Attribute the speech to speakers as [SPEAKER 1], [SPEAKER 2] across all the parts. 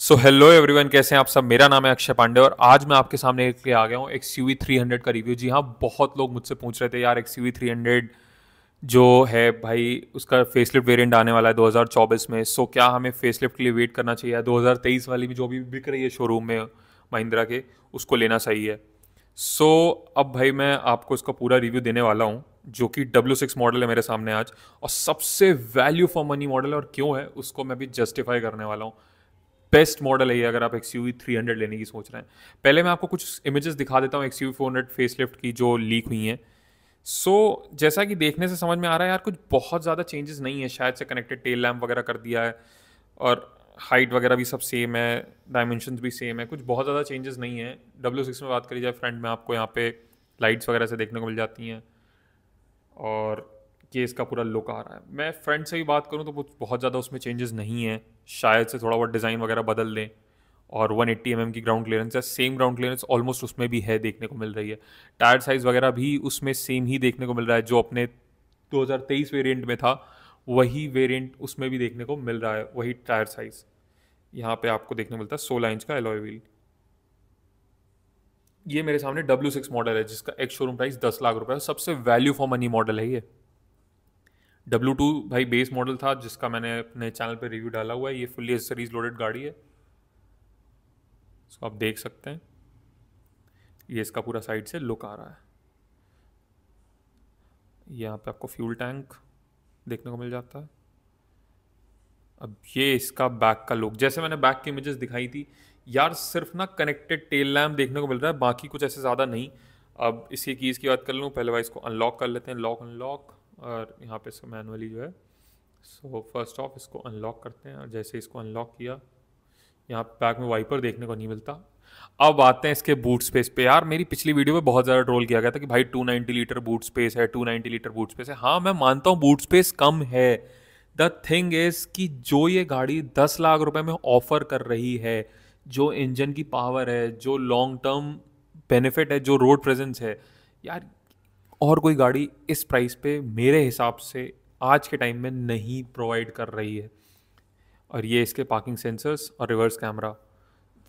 [SPEAKER 1] So hello everyone कैसे हैं आप सब? मेरा नाम है अक्षय पांडे और आज मैं आपके सामने एक लिए आ गया हूँ एक्स यू थ्री हंड्रेड का रिव्यू जी हाँ बहुत लोग मुझसे पूछ रहे थे यार एक्स यू थ्री हंड्रेड जो है भाई उसका फेसलिफ्ट वेरिएंट आने वाला है 2024 में सो क्या हमें फेसलिफ्ट के लिए वेट करना चाहिए? 2023 वाली भी जो भी बिक रही है शोरूम में महिंद्रा के उसको लेना सही है। सो so, अब भाई मैं आपको इसका पूरा रिव्यू देने वाला हूँ जो कि डब्ल्यू सिक्स मॉडल है मेरे सामने आज और सबसे वैल्यू फॉर मनी मॉडल है और क्यों है उसको मैं भी जस्टिफाई करने वाला हूँ। बेस्ट मॉडल है ये अगर आप एक्स यू थ्री हंड्रेड लेने की सोच रहे हैं। पहले मैं आपको कुछ इमेजेस दिखा देता हूँ X U four hundred face lift की जो लीक हुई हैं। सो so, जैसा कि देखने से समझ में आ रहा है यार कुछ बहुत ज़्यादा चेंजेस नहीं है। शायद से कनेक्टेड टेल लैम्प वगैरह कर दिया है और हाइट वगैरह भी सब सेम है डायमेंशन भी सेम है। कुछ बहुत ज़्यादा चेंजेस नहीं है। डब्ल्यू सिक्स में बात करी जाए फ्रंट में आपको यहाँ पे लाइट्स वगैरह से देखने को मिल जाती हैं। और ये इसका पूरा लुक आ रहा है। मैं फ्रंट से भी बात करूँ तो कुछ बहुत ज़्यादा उसमें चेंजेस नहीं है। शायद से थोड़ा बहुत डिज़ाइन वगैरह बदल दें और 180 एट्टी mm की ग्राउंड क्लियरेंस है सेम ग्राउंड क्लियरेंस ऑलमोस्ट उसमें भी है देखने को मिल रही है। टायर साइज़ वगैरह भी उसमें सेम ही देखने को मिल रहा है, जो अपने 2023 वेरिएंट में था, वही वेरिएंट उसमें भी देखने को मिल रहा है, वही टायर साइज़ यहाँ पे आपको देखने को मिलता है सोलह इंच का एलॉय व्हील ये मेरे सामने डब्ल्यू सिक्स मॉडल है, जिसका एक शोरूम प्राइस दस लाख रुपए है सबसे वैल्यू फॉर मनी मॉडल है ये। डब्ल्यू टू भाई बेस मॉडल था, जिसका मैंने अपने चैनल पे रिव्यू डाला हुआ है। ये फुल्ली एसेसरीज लोडेड गाड़ी है। इसको आप देख सकते हैं। ये इसका पूरा साइड से लुक आ रहा है। यहाँ पे आपको फ्यूल टैंक देखने को मिल जाता है। अब ये इसका बैक का लुक जैसे मैंने बैक की इमेजेस दिखाई थी, यार सिर्फ़ ना कनेक्टेड टेल लैम्प देखने को मिल रहा है, बाकी कुछ ऐसे ज़्यादा नहीं। अब इसकी कीज़ की बात कर लूँ, पहले भाई इसको अनलॉक कर लेते हैं लॉक अनलॉक और यहाँ पे इसका मैनुअली जो है सो फ़र्स्ट ऑफ़ इसको अनलॉक करते हैं। और जैसे इसको अनलॉक किया, यहाँ बैक में वाइपर देखने को नहीं मिलता। अब आते हैं इसके बूट स्पेस पे। यार, मेरी पिछली वीडियो में बहुत ज़्यादा ट्रोल किया गया था कि भाई 290 लीटर बूट स्पेस है 290 लीटर बूट स्पेस है। हाँ मैं मानता हूँ बूट स्पेस कम है। द थिंग इज़ कि जो ये गाड़ी 10 लाख रुपए में ऑफ़र कर रही है, जो इंजन की पावर है, जो लॉन्ग टर्म बेनिफिट है, जो रोड प्रेजेंस है, यार और कोई गाड़ी इस प्राइस पे मेरे हिसाब से आज के टाइम में नहीं प्रोवाइड कर रही है। और ये इसके पार्किंग सेंसर्स और रिवर्स कैमरा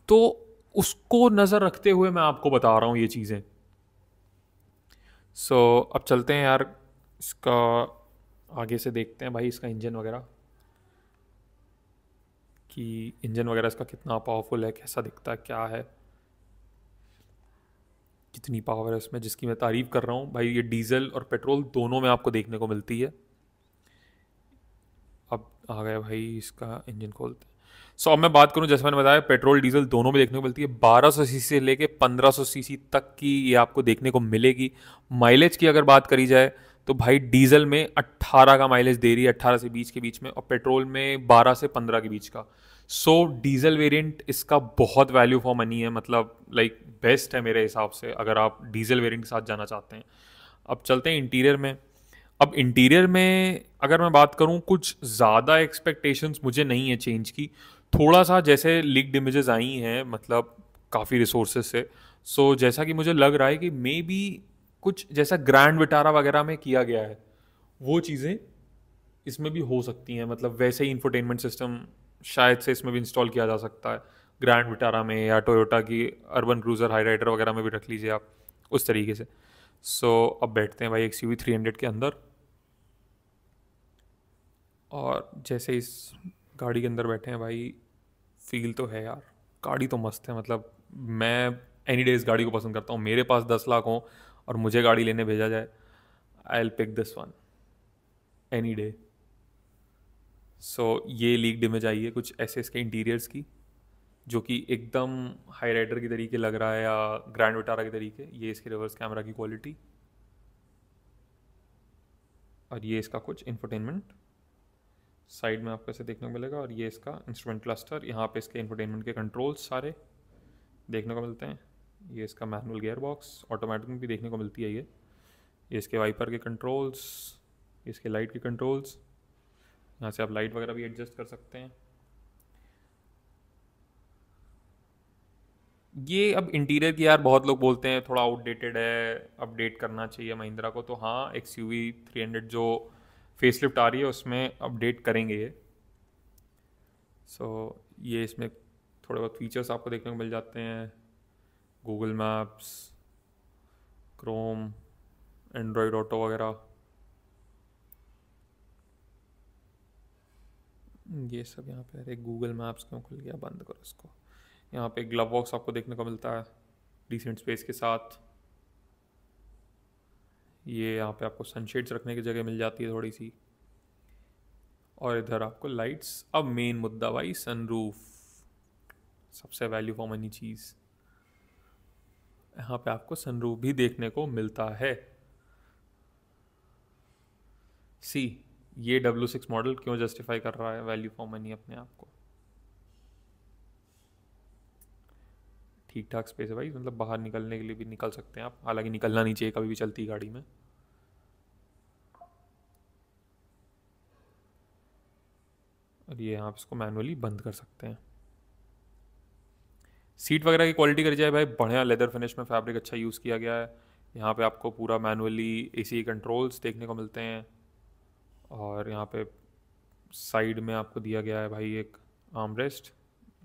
[SPEAKER 1] तो उसको नज़र रखते हुए मैं आपको बता रहा हूँ ये चीज़ें। सो so, अब चलते हैं यार इसका आगे से देखते हैं भाई इसका इंजन वगैरह। कि इंजन वगैरह इसका कितना पावरफुल है कैसा दिखता है क्या है। कितनी पावर है इसमें जिसकी मैं तारीफ़ कर रहा हूँ। भाई, ये डीजल और पेट्रोल दोनों में आपको देखने को मिलती है। अब आ गया भाई इसका इंजन खोलते हैं। सो अब मैं बात करूँ, जैसे मैंने बताया पेट्रोल डीजल दोनों में देखने को मिलती है। 1200 सीसी से लेके 1500 सीसी तक की ये आपको देखने को मिलेगी। माइलेज की अगर बात करी जाए तो भाई डीजल में 18 का माइलेज दे रही है 18 से 20 के बीच में, और पेट्रोल में 12 से 15 के बीच का। सो डीजल वेरिएंट इसका बहुत वैल्यू फॉर मनी है मतलब लाइक बेस्ट है मेरे हिसाब से अगर आप डीजल वेरिएंट के साथ जाना चाहते हैं। अब चलते हैं इंटीरियर में। अब इंटीरियर में अगर मैं बात करूँ कुछ ज़्यादा एक्सपेक्टेशंस मुझे नहीं है चेंज की। थोड़ा सा जैसे लीक इमेजेस आई हैं मतलब काफ़ी रिसोर्सेज से। सो so, जैसा कि मुझे लग रहा है कि मे बी कुछ जैसा ग्रैंड विटारा वगैरह में किया गया है वो चीज़ें इसमें भी हो सकती हैं। मतलब वैसे ही इंफोटेनमेंट सिस्टम शायद से इसमें भी इंस्टॉल किया जा सकता है। ग्रैंड विटारा में या टोयोटा की अर्बन क्रूज़र हाई राइडर वगैरह में भी रख लीजिए आप उस तरीके से। सो so, अब बैठते हैं भाई एक सी वी थ्री हंड्रेड के अंदर। और जैसे इस गाड़ी के अंदर बैठे हैं भाई फील तो है यार। गाड़ी तो मस्त है मतलब मैं एनी डे इस गाड़ी को पसंद करता हूँ। मेरे पास दस लाख हों और मुझे गाड़ी लेने भेजा जाए I'll pick this one any day so ये लीक इमेज आई है कुछ ऐसे इसके इंटीरियर्स की। जो कि एकदम हाई राइडर के तरीके लग रहा है या ग्रैंड विटारा के तरीके, ये इसके रिवर्स कैमरा की क्वालिटी और ये इसका कुछ इंफरटेनमेंट साइड में आपको ऐसे देखने को मिलेगा और ये इसका इंस्ट्रूमेंट क्लस्टर यहाँ पे इसके इंफरटेनमेंट के कंट्रोल्स सारे देखने को मिलते हैं। ये इसका मैनुअल गियर बॉक्स ऑटोमेटिक भी देखने को मिलती है ये। ये इसके वाइपर के कंट्रोल्स इसके लाइट के कंट्रोल्स यहाँ से आप लाइट वगैरह भी एडजस्ट कर सकते हैं। ये अब इंटीरियर की यार बहुत लोग बोलते हैं थोड़ा आउटडेटेड है अपडेट करना चाहिए महिंद्रा को। तो हाँ X U V three hundred जो फेसलिफ्ट आ रही है उसमें अपडेट करेंगे ये। सो so, ये इसमें थोड़े बहुत फीचर्स आपको देखने को मिल जाते हैं। Google Maps Chrome Android Auto वगैरह। ये सब यहाँ पे अरे गूगल मैप्स क्यों खुल गया? बंद करो इसको। यहाँ पे ग्लव बॉक्स आपको देखने को मिलता है डिसेंट स्पेस के साथ। ये यहाँ पे आपको सनशेड्स रखने की जगह मिल जाती है थोड़ी सी और इधर आपको लाइट्स अब मेन मुद्दा भाई सनरूफ सबसे वैल्यू फॉर मनी चीज़। यहाँ पे आपको सनरूफ भी देखने को मिलता है। सी ये डब्ल्यू सिक्स मॉडल क्यों जस्टिफाई कर रहा है वैल्यू फॉर मनी अपने आप को? ठीक ठाक स्पेस है भाई। मतलब बाहर निकलने के लिए भी निकल सकते हैं आप। हालाँकि निकलना नहीं चाहिए कभी भी चलती गाड़ी में। और ये आप इसको मैनुअली बंद कर सकते हैं। सीट वगैरह की क्वालिटी करी जाए भाई। बढ़िया लेदर फिनिश में फैब्रिक अच्छा यूज़ किया गया है। यहाँ पे आपको पूरा मैनुअली एसी कंट्रोल्स देखने को मिलते हैं। और यहाँ पे साइड में आपको दिया गया है भाई एक आर्म रेस्ट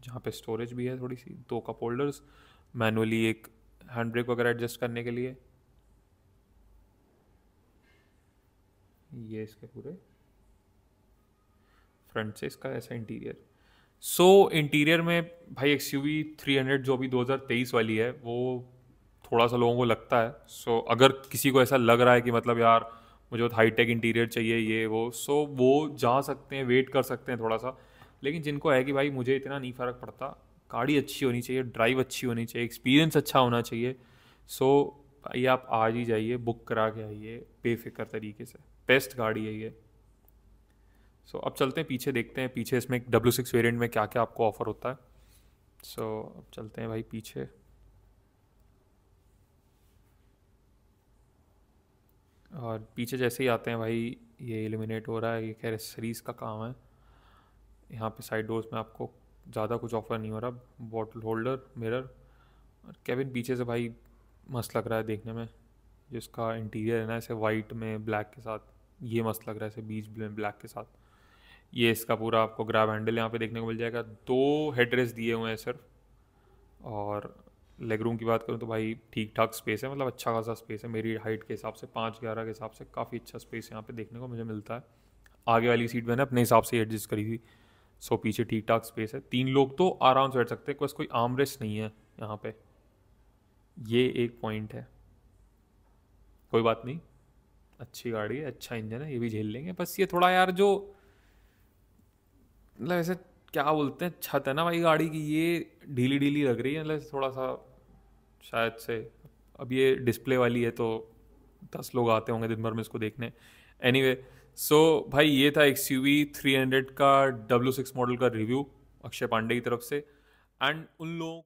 [SPEAKER 1] जहाँ पे स्टोरेज भी है थोड़ी सी दो कप होल्डर्स मैनुअली एक हैंड ब्रेक वगैरह एडजस्ट करने के लिए। ये इसके पूरे। फ्रंट से इसका ऐसा इंटीरियर सो so, इंटीरियर में भाई X U V three hundred जो अभी 2023 वाली है वो थोड़ा सा लोगों को लगता है। सो so, अगर किसी को ऐसा लग रहा है कि मतलब यार मुझे बहुत हाई टेक इंटीरियर चाहिए ये वो सो so, वो जा सकते हैं वेट कर सकते हैं थोड़ा सा लेकिन जिनको है कि भाई मुझे इतना नहीं फ़र्क पड़ता, गाड़ी अच्छी होनी चाहिए ड्राइव अच्छी होनी चाहिए एक्सपीरियंस अच्छा होना चाहिए सो भाई आप आज ही जाइए बुक करा के आइए, बेफिक्र तरीके से बेस्ट गाड़ी है ये। सो अब चलते हैं पीछे, देखते हैं पीछे इसमें डब्ल्यू सिक्स वेरियंट में क्या क्या आपको ऑफ़र होता है। सो अब चलते हैं भाई पीछे। और पीछे जैसे ही आते हैं भाई, ये एलिमिनेट हो रहा है, ये खैर सीरीज़ का काम है। यहाँ पे साइड डोर्स में आपको ज़्यादा कुछ ऑफ़र नहीं हो रहा। बॉटल होल्डर मिरर और केबिन पीछे से भाई मस्त लग रहा है देखने में। जिसका इंटीरियर है ना, ऐसे वाइट में ब्लैक के साथ, ये मस्त लग रहा है ऐसे बीच में ब्लैक के साथ। ये इसका पूरा आपको ग्रैब हैंडल यहाँ पे देखने को मिल जाएगा। दो हेडरेस दिए हुए हैं सिर्फ़। और लेग रूम की बात करूँ तो भाई ठीक ठाक स्पेस है मतलब अच्छा खासा स्पेस है। मेरी हाइट के हिसाब से, पाँच ग्यारह के हिसाब से काफ़ी अच्छा स्पेस यहाँ पे देखने को मुझे मिलता है। आगे वाली सीट मैंने अपने हिसाब से एडजस्ट करी थी सो पीछे ठीक ठाक स्पेस है। तीन लोग तो आराम से बैठ सकते हैं बस कोई आर्म रेस्ट नहीं है यहाँ पे। ये एक पॉइंट है। कोई बात नहीं। अच्छी गाड़ी है अच्छा इंजन है, ये भी झेल लेंगे। बस ये थोड़ा यार जो मतलब ऐसे क्या बोलते हैं, छत है ना भाई गाड़ी की, ये ढीली ढीली लग रही है मतलब थोड़ा सा शायद से। अब ये डिस्प्ले वाली है तो दस लोग आते होंगे दिन भर में इसको देखने। एनी वे सो so, भाई ये था एक्स यू थ्री हंड्रेड का डब्ल्यू सिक्स मॉडल का रिव्यू अक्षय पांडे की तरफ़ से. एंड उन लोगों